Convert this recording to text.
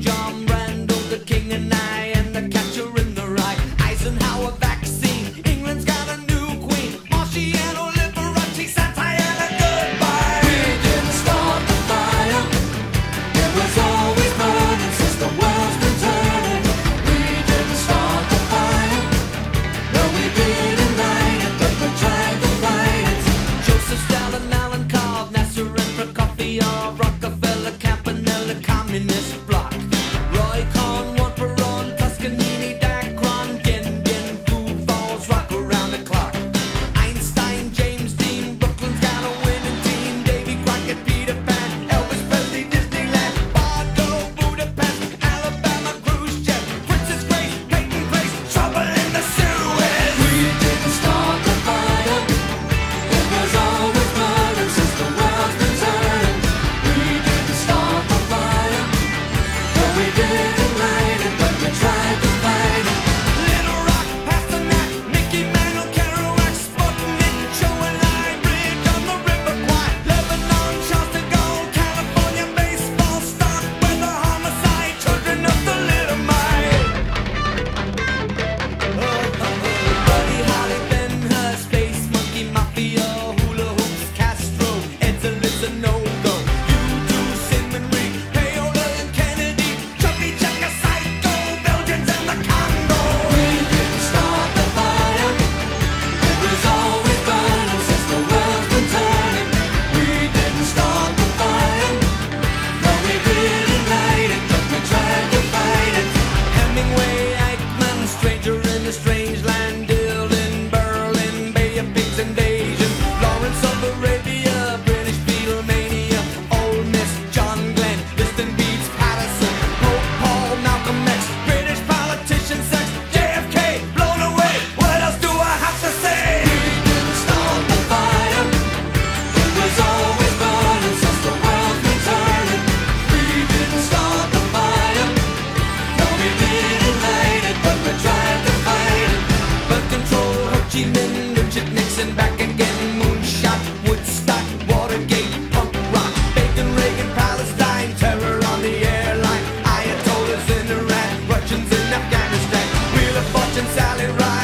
John Randall, the king and I, and the catcher in the rye. Eisenhower vaccine, England's got a new queen. Goodbye. We didn't start the fire. It was always burning since the world's been. We didn't start the fire. No, we didn't light it, but we tried to fight it. Joseph Stalin, Alan Nasser the communist bloc. in a strange land. it right.